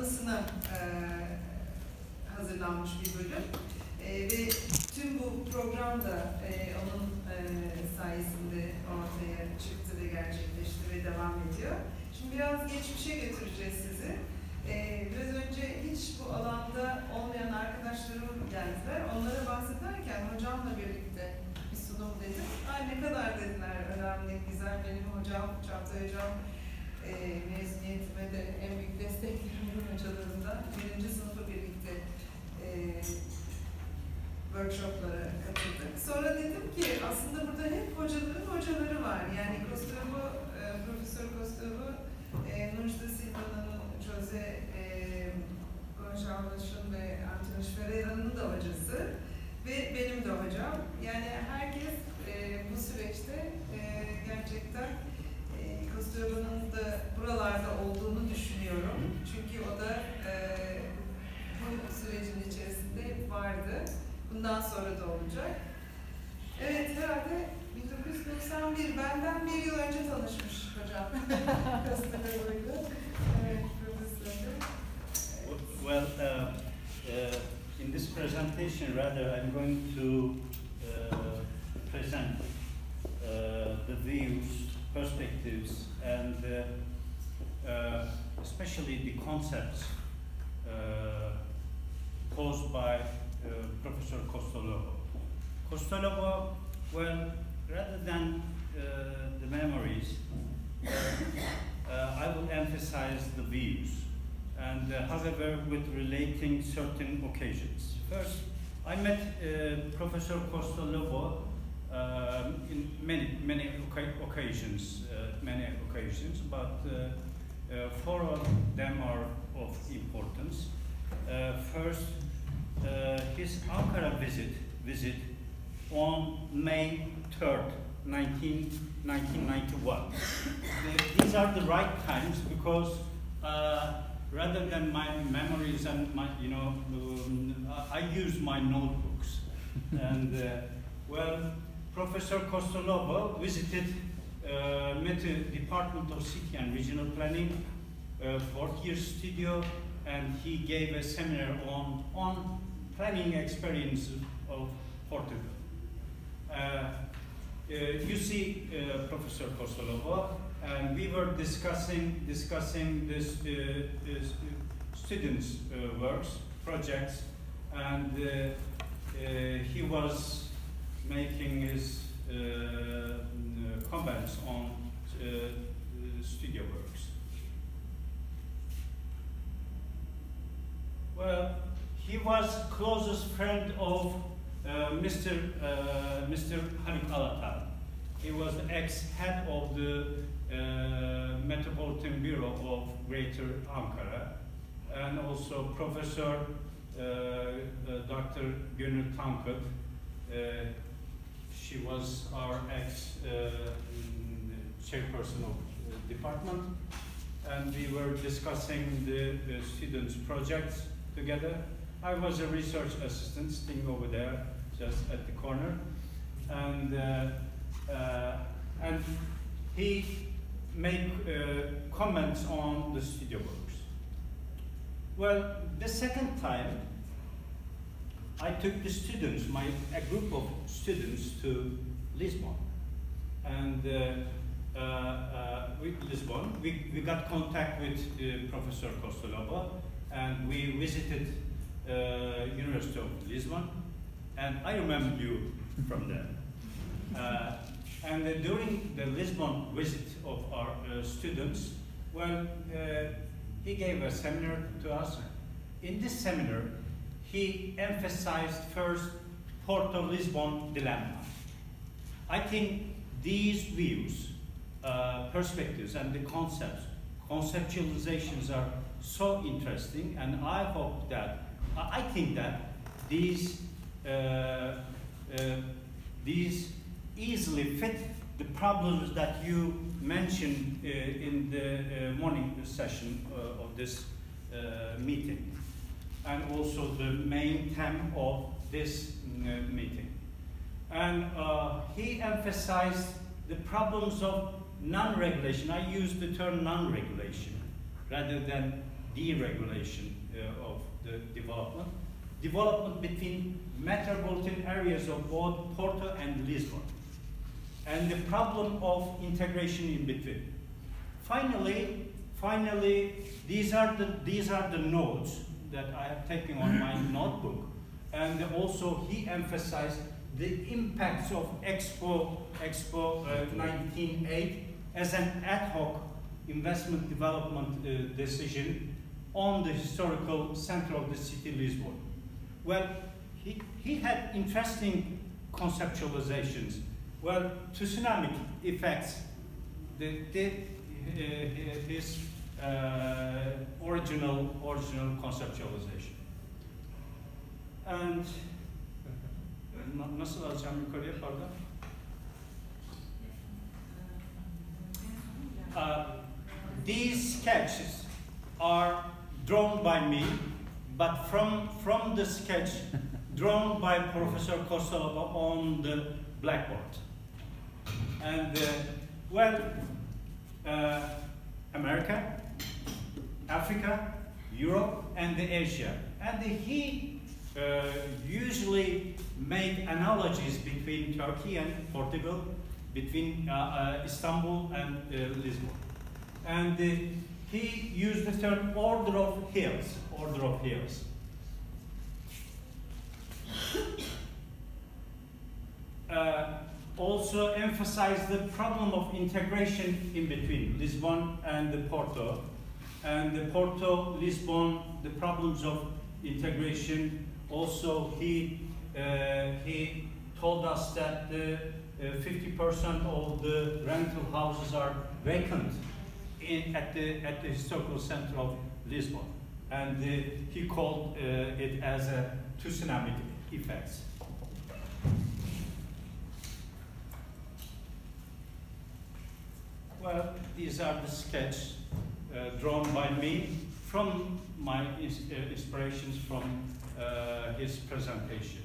anısına e, hazırlanmış bir bölüm. E, ve tüm bu program da e, onun e, sayesinde ortaya çıktı ve gerçekleşti ve devam ediyor. Şimdi biraz geçmişe götüreceğiz sizi. E, biraz önce hiç bu alanda olmayan arkadaşlarım geldiler. Onlara bahsederken hocamla birlikte bir sunum dedim. Ay ne kadar dediler önemli, güzel benim hocam, Çağatay hocam e, mezuniyetime de en büyük desteklerimin hocalarından birinci sınıfı birlikte e, workshoplara katıldık. Sonra dedim ki aslında burada hep hocaların hocaları var. Yani Kostovo, e, Profesör Kostovo, e, Nurşda Silva'nın, Jose e, Gonçalves'ın ve Antonis Ferreira'nın da hocası ve benim de hocam. Yani herkes e, bu süreçte e, gerçekten e, Kostova'nın da buralarda olduğunu düşünüyorum. Çünkü o da e, bu sürecin içerisinde vardı. Bundan sonra da olacak. Evet herhalde 1991 benden bir yıl önce tanışmış hocam. Evet profesörüm. Well, uh, uh, in this presentation, rather, I'm going to uh, present uh, the views, perspectives, and uh, uh, especially the concepts posed by uh, Professor Costa Lobo. Kostolovo, well, rather than the memories, I will emphasize the views and uh, however with relating certain occasions. First, I met uh, Professor Costa Lobo um, in many, many occasions, uh, many occasions, but uh, uh, four of them are of importance. First, his Ankara visit, visit on May 3rd, 19, 1991. These are the right times because uh, rather than my memories and my, you know, um, I I use my notebooks. and uh, well, Professor Costa Lobo visited uh, METU Department of City and Regional Planning, uh, fourth year studio, and he gave a seminar on, on planning experience of Portugal. Uh, uh, you see uh, Professor Costa Lobo, and we were discussing discussing this, uh, this students' works, projects, and he was making his uh, mm, comments on uh, uh, studio works. Well, he was closest friend of uh, Mr. Uh, Mr. Haluk Alatar. He was the ex-head of the uh, Metropolitan Bureau of Greater Ankara, and also Professor uh, uh, Dr. Gönül Tankut. She was our ex uh, mm, chairperson of the department, and we were discussing the, the students' projects together. I was a research assistant sitting over there, just at the corner, and uh, uh, and he made uh, comments on the studio works. Well, the second time, I took the students, my a group of students, to Lisbon, and uh, uh, uh, with Lisbon, we, we got contact with uh, Professor Costa Lobo, and we visited uh, University of Lisbon, and I remember you from there. And during the Lisbon visit of our students, well, he gave a seminar to us. In this seminar, he emphasized first Porto Lisbon dilemma. I think these views, uh, perspectives, and the concepts, conceptualizations are so interesting, and I hope that, I think that these, uh, uh, these easily fit the problems that you mentioned uh, in the uh, morning session uh, of this meeting, and also the main theme of this uh, meeting. And uh, he emphasized the problems of non-regulation. I use the term non-regulation rather than deregulation uh, of the development. Development between metropolitan areas of both Porto and Lisbon. And the problem of integration in between. Finally, finally, these are the, these are the notes that I have taken on my notebook. And also he emphasized the impacts of Expo, Expo uh, 1908 as an ad hoc investment development uh, decision on the historical center of the city, Lisbon. Well, he, he had interesting conceptualizations. Well, to tsunami effects, the, the, uh, his original, original conceptualization. And nasıl alacağım yukarıya pardon? Uh, these sketches are drawn by me, but from, from the sketch drawn by Professor Costa Lobo on the blackboard. And uh, well, uh, America, Africa, Europe, and the Asia. And he uh, usually made analogies between Turkey and Portugal, between uh, uh, Istanbul and uh, Lisbon. And uh, he used the term order of hills, order of hills. Uh, also emphasized the problem of integration in between Lisbon and the Porto, and the Porto, Lisbon, the problems of integration. Also, he uh, he told us that 50% uh, of the rental houses are vacant in, at the at the historical center of Lisbon, and uh, he called it as a tsunami effect. Well, these are the sketches uh, drawn by me from my ins uh, inspirations from uh, his presentation.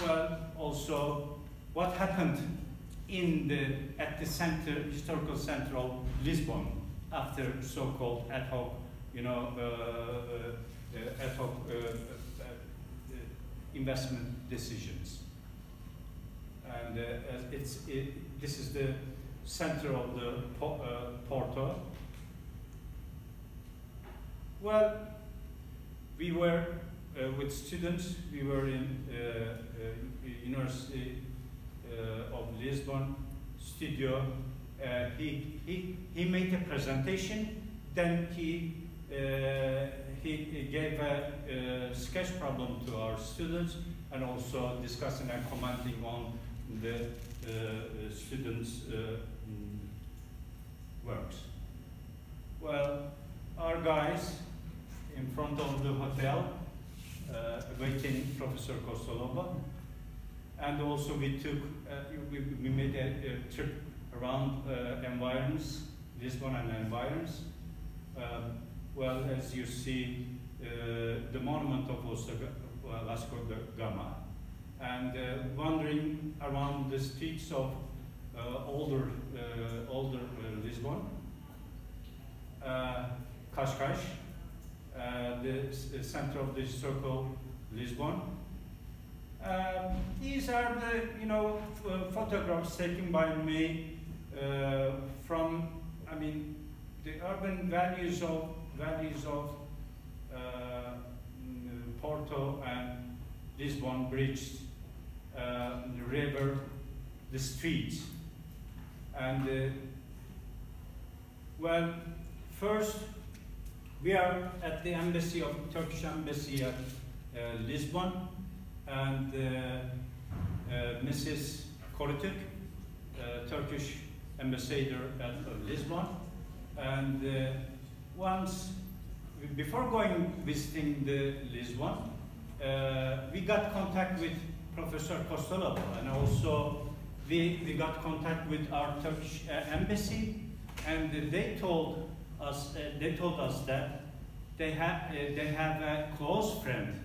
Well, also, what happened in the, at the center, historical center of Lisbon after so-called ad hoc, you know, uh, uh, uh ad hoc investment decisions. And it's, it, this is the center of the uh, Porto. Well, we were uh, with students, we were in uh, uh University uh, of Lisbon studio. He, he, he made a presentation, then he, he gave a, a sketch problem to our students and also discussing and commenting on the uh, students' uh, works. Well, our guys in front of the hotel uh, Professor Costa Lobo, and also we took we, we made a, a trip around environs, Lisbon and environs. Um, well, as you see, uh, the monument of Vasco da Gama, and uh, wandering around the streets of uh, older, uh, older Lisbon, Cascais, the center of the circle, Lisbon. Um, these are the you know photographs taken by me from I mean the urban values of values of uh, Porto and Lisbon bridged uh, the river, the streets. And uh, well, first we are at the embassy of Turkish embassy at uh, Lisbon, and uh, uh, Mrs. Korutuk, uh, Turkish ambassador at Lisbon, and once before going visiting the Lisbon, we got contact with Professor Costa Lobo, and also we, we got contact with our Turkish uh, embassy, and they told us uh, they told us that they have uh, they have a close friend,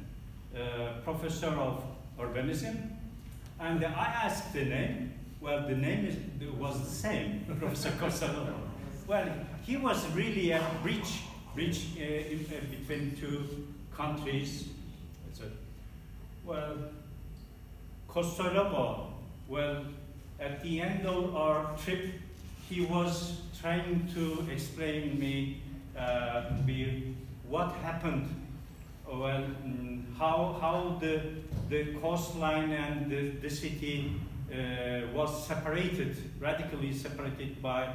uh, professor of urbanism, and I asked the name. Well, the name is, was the same, Professor Costa Lobo. well, he was really a bridge, bridge uh, uh, between two countries. Well, Costa Lobo, well, at the end of our trip, he was trying to explain me, uh, me what happened, well, mm, how, how the, the coastline and the, the city uh, was separated, radically separated by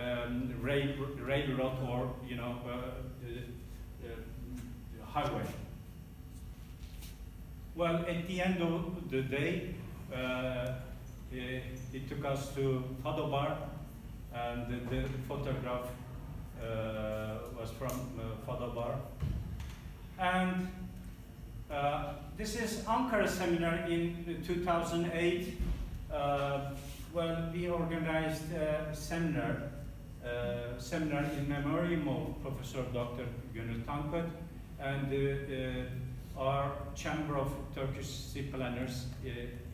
um, rail, railroad or, you know, uh, uh, uh, highway. Well, at the end of the day, uh, took us to Fadobar, and the, the photograph uh, was from uh, Fadobar. And uh, this is Ankara seminar in 2008. Uh, well, we organized a seminar, uh, seminar in memoriam of Professor Dr. Gönül Tankut, and uh, our Chamber of Turkish Sea Planners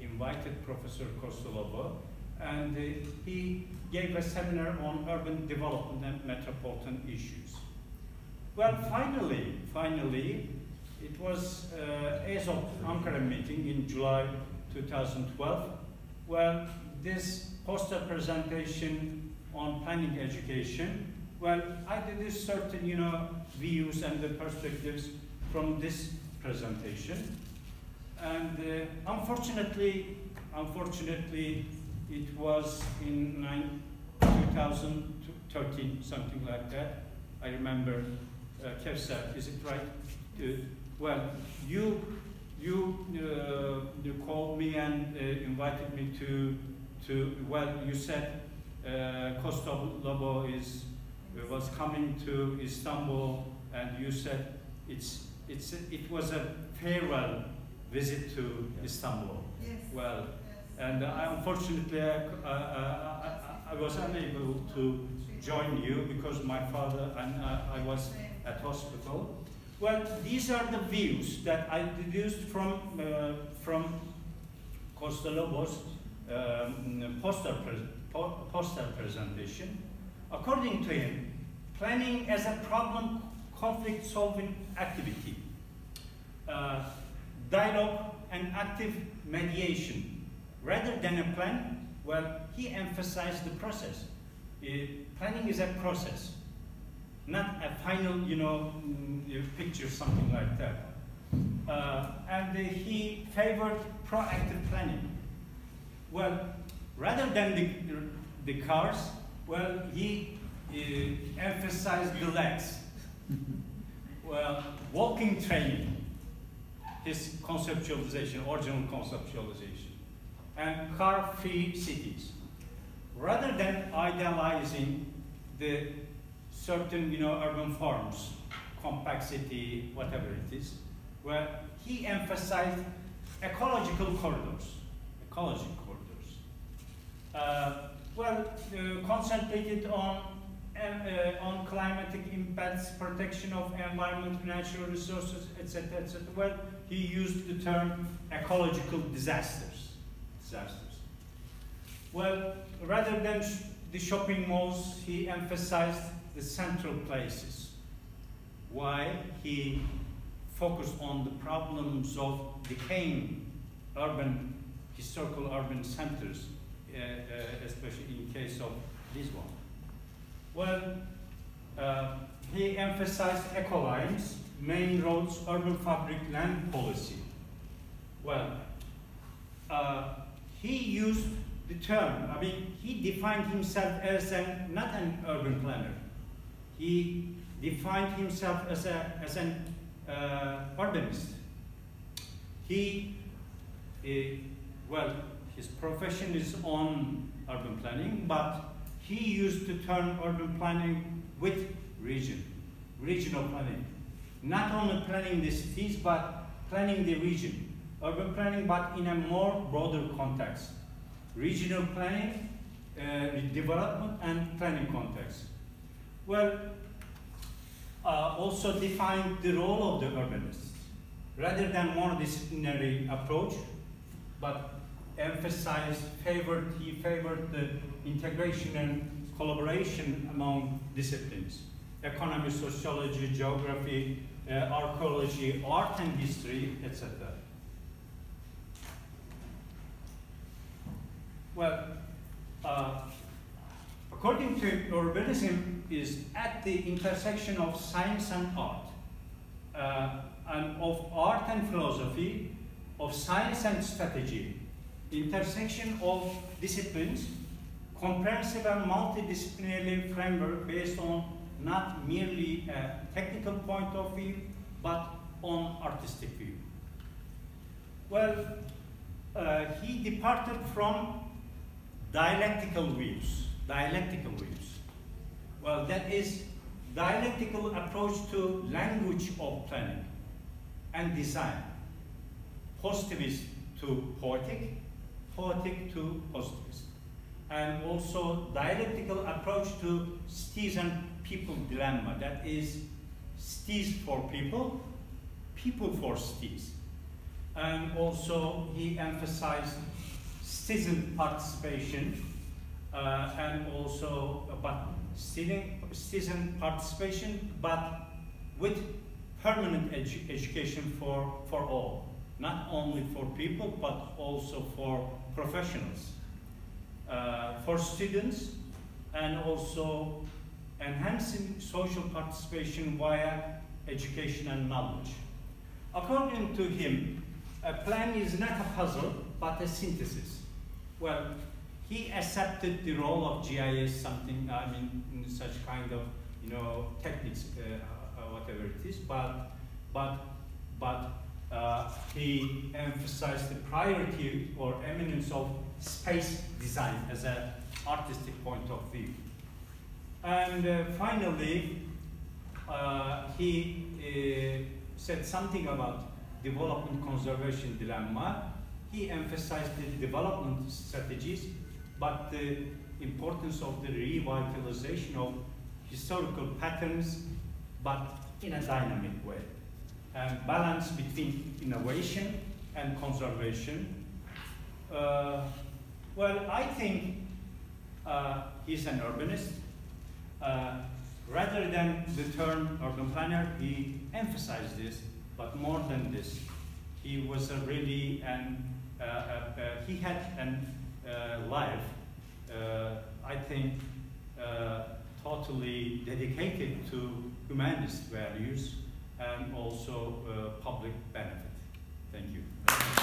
invited Professor Costa Lobo, and he gave a seminar on urban development and metropolitan issues. Well, finally, finally, it was uh, AESOP Ankara meeting in July 2012. Well, this poster presentation on planning education, well, I did certain, you know, views and the perspectives from this presentation. And uh, unfortunately, unfortunately, it was in nine, 2013, something like that. I remember, uh, Kevser, is it right? Uh, well, you you uh, you called me and uh, invited me to to well, you said uh, Lobo is uh, was coming to Istanbul, and you said it's it's it was a farewell visit to yes. Istanbul. Yes. Well, yes. And uh, unfortunately, I, I, I, was unable to join you because my father and I was at hospital. Well, these are the views that I deduced from uh, from Costa Lobo's um, poster, pre poster presentation. According to him, planning as a problem conflict solving activity. Uh, dialogue and active mediation. Rather than a plan, well, he emphasized the process. Uh, planning is a process, not a final, you know, mm, picture, something like that. Uh, and he favored proactive planning. Well, rather than the, the cars, well, he uh, emphasized the legs. well, walking training his conceptualization, original conceptualization, and car-free cities. Rather than idealizing the certain, you know, urban forms, compact city, whatever it is, where he emphasized ecological corridors, ecological corridors. Uh, well, uh, concentrated on uh, on climatic impacts, protection of environment, natural resources, etc., etc. Well, he used the term ecological disasters. Disasters. Well, rather than sh the shopping malls, he emphasized the central places. Why he focused on the problems of decaying urban, historical urban centers, uh, uh, especially in case of this one. Well, uh, he emphasized ecolines, main roads, urban fabric, land policy. Well, uh, he used the term, I mean, he defined himself as a, not an urban planner. He defined himself as, a, as an uh, urbanist. He, uh, well, his profession is on urban planning, but he used the term urban planning with region, regional planning. Not only planning the cities, but planning the region. Urban planning, but in a more broader context. Regional planning, uh, development and planning context. Well, uh, also defined the role of the urbanists. Rather than more disciplinary approach, but emphasized, favored, he favored the integration and collaboration among disciplines, economy, sociology, geography, uh, archaeology, art and history, etc. Well, uh, according to urbanism is at the intersection of science and art, uh, and of art and philosophy, of science and strategy, intersection of disciplines, comprehensive and multidisciplinary framework based on not merely a technical point of view, but on artistic view. Well, uh, he departed from dialectical views, dialectical views. Well, that is dialectical approach to language of planning and design. Positivist to poetic, poetic to positivist. And also dialectical approach to cities and people dilemma. That is cities for people, people for cities. And also he emphasized citizen participation uh, and also uh, but citizen, participation but with permanent edu education for, for all, not only for people but also for professionals, uh, for students and also enhancing social participation via education and knowledge. According to him, a plan is not a puzzle, but a synthesis. Well, he accepted the role of GIS, something, I mean, such kind of, you know, techniques, uh, uh, whatever it is, but, but, but uh, he emphasized the priority or eminence of space design as an artistic point of view. And uh, finally, uh, he uh, said something about development conservation dilemma. He emphasized the development strategies, but the importance of the revitalization of historical patterns, but in a dynamic way. And balance between innovation and conservation. Uh, well, I think uh, he's an urbanist. Uh, rather than the term urban planner, he emphasized this, but more than this, he was a really, uh, Uh, uh, he had a uh, life, I think, totally dedicated to humanist values and also public benefit. Thank you.